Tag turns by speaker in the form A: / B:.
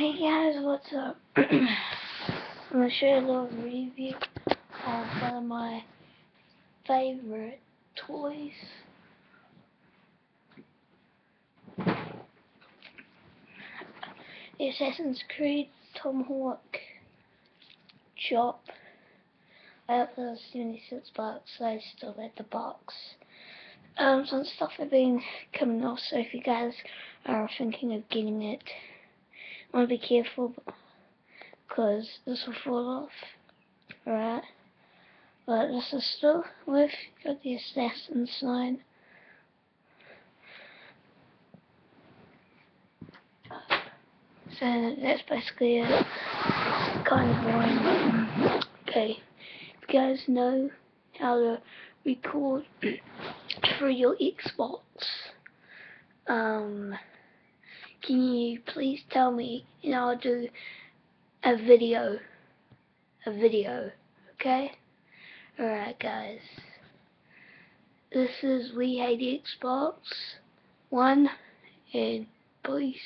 A: Hey guys, what's up? I'm gonna show you a little review of one of my favorite toys. The Assassin's Creed Tomahawk Chop. I was 76 bucks, so I still had the box. Um, some stuff have been coming off, so if you guys are thinking of getting it, I want to be careful because this will fall off. Alright. But this is still with got the assassin sign. So that's basically it. Kind of boring. Okay. If you guys know how to record through your Xbox, um can you please tell me and I'll do a video a video okay? Alright guys. This is We Hate Xbox 1 and peace